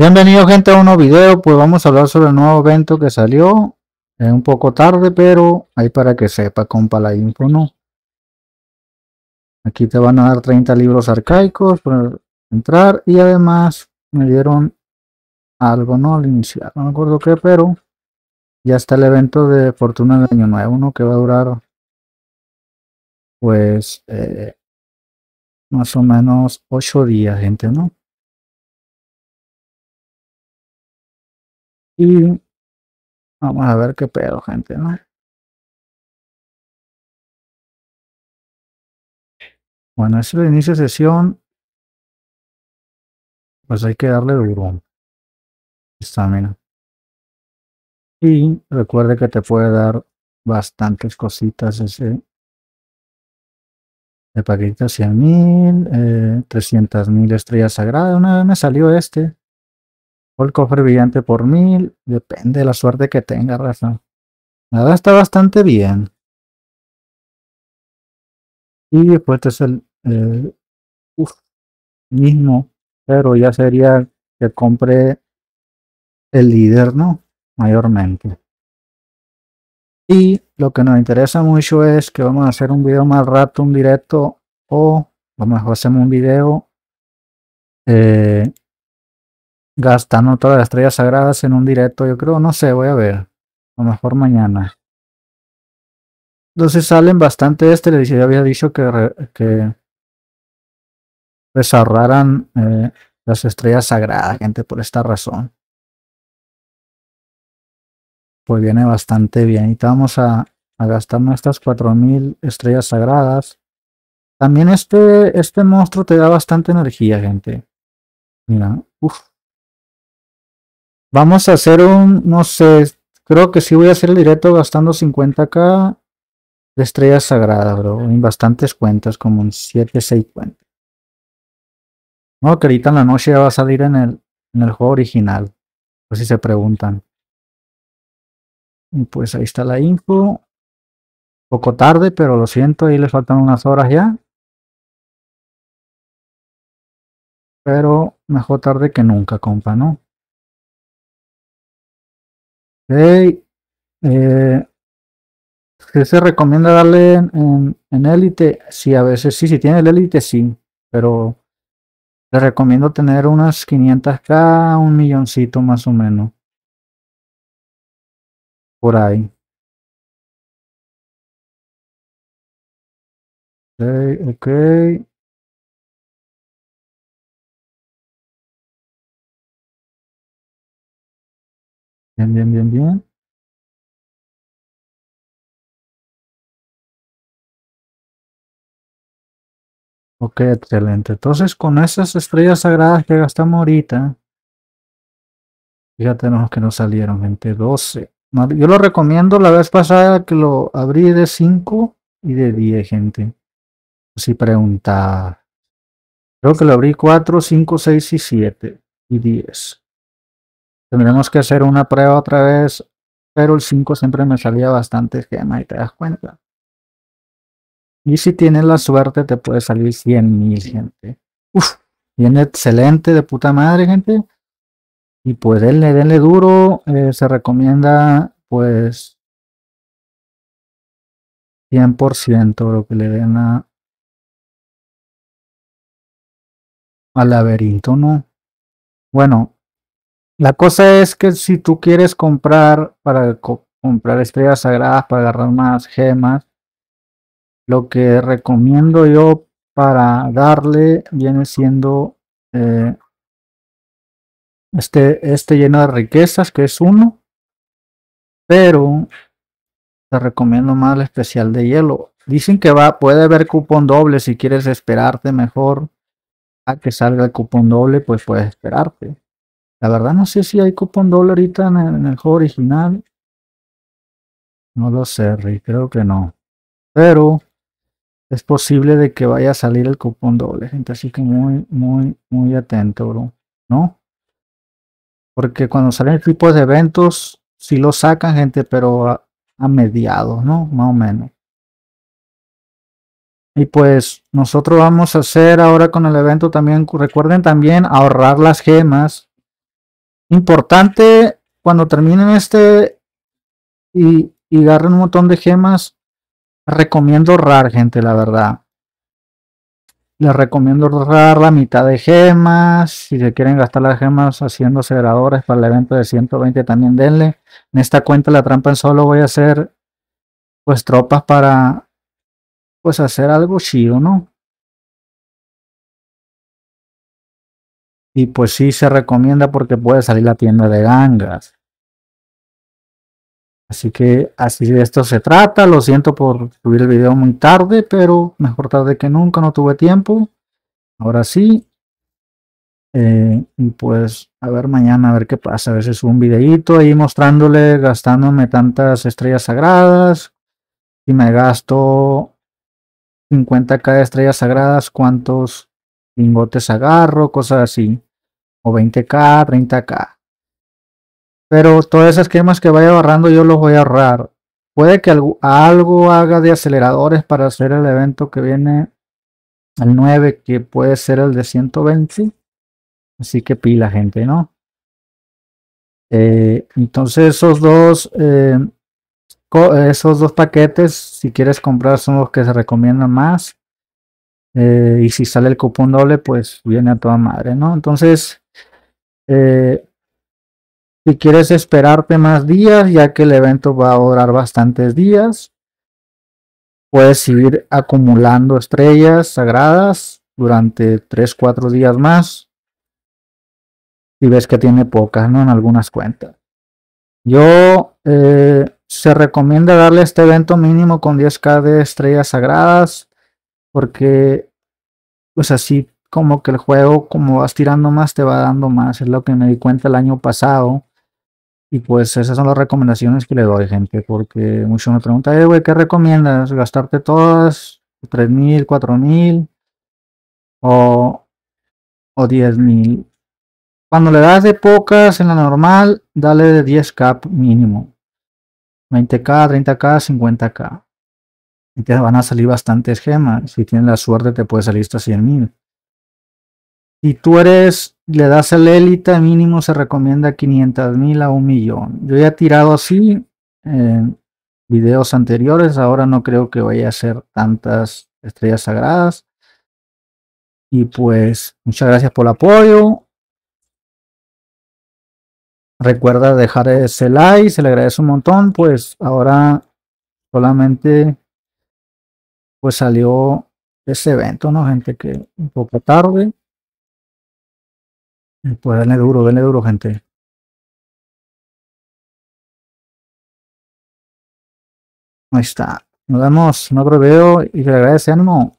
Bienvenido gente a un nuevo video, pues vamos a hablar sobre el nuevo evento que salió. Es un poco tarde, pero ahí para que sepa, compa, la info, ¿no? Aquí te van a dar 30 libros arcaicos para entrar y además me dieron algo, ¿no? Al iniciar, no me acuerdo qué, pero ya está el evento de Fortuna del Año Nuevo, ¿no? Que va a durar, pues, eh, más o menos 8 días, gente, ¿no? Y vamos a ver qué pedo, gente, ¿no? Bueno, es el inicio de sesión. Pues hay que darle duro. Estamina. Y recuerde que te puede dar bastantes cositas ese. De paquete 100 mil, eh, 300 mil estrellas sagradas. Una vez me salió este. O el cofre brillante por mil. Depende de la suerte que tenga, raza. Nada está bastante bien. Y después este es el mismo. Pero ya sería que compre el líder, ¿no? Mayormente. Y lo que nos interesa mucho es que vamos a hacer un video más rato, un directo, o a lo mejor hacemos un video eh, gastando todas las estrellas sagradas en un directo, yo creo, no sé, voy a ver. A lo mejor mañana. Entonces salen bastante este, les había dicho que, re- que desahorraran eh, las estrellas sagradas, gente, por esta razón. Pues viene bastante bien. Y vamos a, a gastar nuestras 4000 estrellas sagradas. También este, este monstruo te da bastante energía, gente. Mira, uff. Vamos a hacer un, no sé, creo que sí voy a hacer el directo gastando 50k de estrellas sagradas, bro. En bastantes cuentas, como en 7, 6 cuentas. No, que ahorita en la noche ya va a salir en el, en el juego original. Por si se preguntan. Y pues ahí está la info. Poco tarde, pero lo siento, ahí le faltan unas horas ya. Pero mejor tarde que nunca, compa, ¿no? Ok. Eh, ¿qué se recomienda darle en élite? Sí, a veces sí, si tiene el élite, sí. Pero le recomiendo tener unas 500k, un milloncito más o menos. Por ahí. Ok, ok. Bien, bien, bien, bien. Ok, excelente. Entonces, con esas estrellas sagradas que gastamos ahorita, fíjate los que nos salieron, gente, 12. No, Yo lo recomiendo la vez pasada que lo abrí de 5 y de 10, gente. Si pregunta, creo que lo abrí 4, 5, 6 y 7 y 10. Tendremos que hacer una prueba otra vez, pero el 5 siempre me salía bastante gema y te das cuenta. Y si tienes la suerte, te puede salir 100 mil, gente. Uf, viene excelente, de puta madre, gente. Y pues denle, denle duro. eh, se recomienda, pues, 100% lo que le den a, al laberinto, ¿no? Bueno, la cosa es que si tú quieres comprar para co- comprar estrellas sagradas, para agarrar más gemas, lo que recomiendo yo para darle viene siendo eh, este, este lleno de riquezas, que es uno, pero te recomiendo más el especial de hielo. Dicen que va, puede haber cupón doble si quieres esperarte mejor a que salga el cupón doble, pues puedes esperarte. La verdad no sé si hay cupón doble ahorita en el, en el juego original. No lo sé, Rick, creo que no. Pero es posible de que vaya a salir el cupón doble, gente. Así que muy, muy, muy atento, bro. ¿No? Porque cuando salen tipos de eventos, sí lo sacan, gente, pero a mediados, ¿no? Más o menos. Y pues nosotros vamos a hacer ahora con el evento también, recuerden también ahorrar las gemas Importante cuando terminen este y, y agarren un montón de gemas, recomiendo ahorrar, gente, la verdad. Les recomiendo ahorrar la mitad de gemas. Si se quieren gastar las gemas haciendo aceleradores para el evento de 120, también denle. En esta cuenta la trampa en solo voy a hacer pues tropas para pues hacer algo chido, ¿no? Y pues sí se recomienda porque puede salir la tienda de gangas. Así que así de esto se trata. Lo siento por subir el video muy tarde, pero mejor tarde que nunca, no tuve tiempo. Ahora sí. Eh, y pues a ver mañana a ver qué pasa. A veces subo un videito ahí mostrándole, gastándome tantas estrellas sagradas. Si me gasto 50k de estrellas sagradas, cuántos lingotes agarro, cosas así. O 20k, 30k. Pero todas esas esquemas que vaya ahorrando yo los voy a ahorrar. Puede que algo, algo haga de aceleradores para hacer el evento que viene el 9, que puede ser el de 120. Así que pila, gente, ¿no? Eh, entonces esos dos, eh, esos dos paquetes, si quieres comprar, son los que se recomiendan más. Eh, y si sale el cupón doble, pues viene a toda madre, ¿no? Entonces, si quieres esperarte más días, ya que el evento va a durar bastantes días, puedes ir acumulando estrellas sagradas durante 3-4 días más. Y ves que tiene pocas, ¿no? En algunas cuentas. Yo eh, se recomienda darle este evento mínimo con 10k de estrellas sagradas. Porque pues así como que el juego, como vas tirando más, te va dando más. Es lo que me di cuenta el año pasado y pues esas son las recomendaciones que le doy, gente, porque muchos me preguntan, eh, güey, ¿qué recomiendas? ¿Gastarte todas? ¿3.000, 4.000? ¿O, o 10.000? Cuando le das de pocas en la normal, dale de 10k mínimo. 20k, 30k, 50k. Y te van a salir bastantes gemas. Si tienes la suerte, te puede salir hasta 100.000. Si tú eres, le das el élite, mínimo se recomienda 500 mil a un millón. Yo ya he tirado así en videos anteriores, ahora no creo que vaya a ser tantas estrellas sagradas. Y pues, muchas gracias por el apoyo. Recuerda dejar ese like, se le agradece un montón. Pues ahora solamente pues salió ese evento, ¿no? Gente que un poco tarde. Pues denle duro, denle duro, gente. Ahí está. Nos vemos en otro y le agradece ánimo.